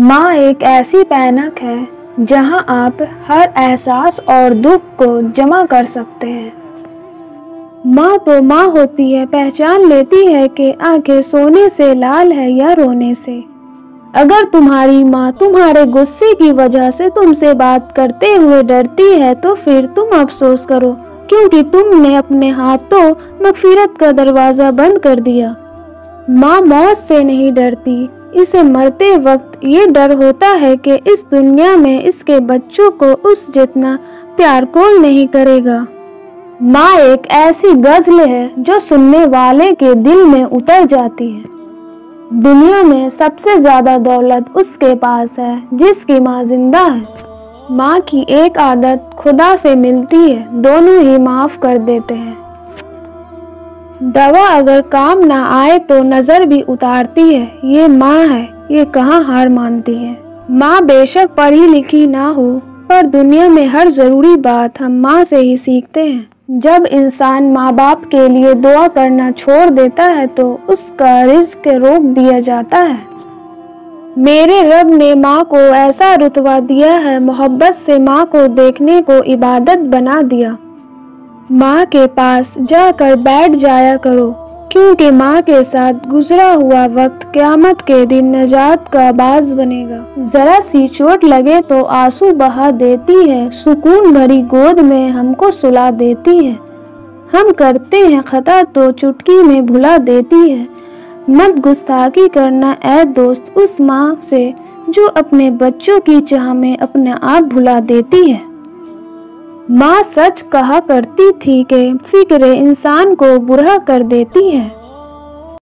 माँ एक ऐसी पैनक है जहाँ आप हर एहसास और दुख को जमा कर सकते हैं। माँ तो माँ होती है, पहचान लेती है कि आँखें सोने से लाल है या रोने से। अगर तुम्हारी माँ तुम्हारे गुस्से की वजह से तुमसे बात करते हुए डरती है तो फिर तुम अफसोस करो, क्योंकि तुमने अपने हाथों मगफिरत का दरवाज़ा बंद कर दिया। माँ मौत से नहीं डरती इसे मरते वक्त ये डर होता है कि इस दुनिया में इसके बच्चों को उस जितना प्यार कोई नहीं करेगा। माँ एक ऐसी गज़ल है जो सुनने वाले के दिल में उतर जाती है। दुनिया में सबसे ज़्यादा दौलत उसके पास है, जिसकी माँ ज़िंदा है। माँ की एक आदत खुदा से मिलती है, दोनों ही माफ़ कर देते हैं। दवा अगर काम ना आए तो नज़र भी उतारती है। ये माँ है, ये कहाँ हार मानती है? माँ बेशक पढ़ी लिखी ना हो, पर दुनिया में हर ज़रूरी बात हम माँ से ही सीखते हैं। जब इंसान माँ बाप के लिए दुआ करना छोड़ देता है तो उसका रिज्क रोक दिया जाता है। मेरे रब ने माँ को ऐसा रुतवा दिया है, मोहब्बत से माँ को देखने को इबादत बना दिया। माँ के पास जाकर बैठ जाया करो, क्योंकि माँ के साथ गुजरा हुआ वक्त क्यामत के दिन नजात का बाज बनेगा। जरा सी चोट लगे तो आँसू बहा देती है, सुकून भरी गोद में हमको सुला देती है। हम करते हैं खता तो चुटकी में भुला देती है। मत गुस्ताखी करना ऐ दोस्त उस माँ से, जो अपने बच्चों की चाह में अपने आप भुला देती है। माँ सच कहा करती थी कि फ़िक्र इंसान को बुरा कर देती है।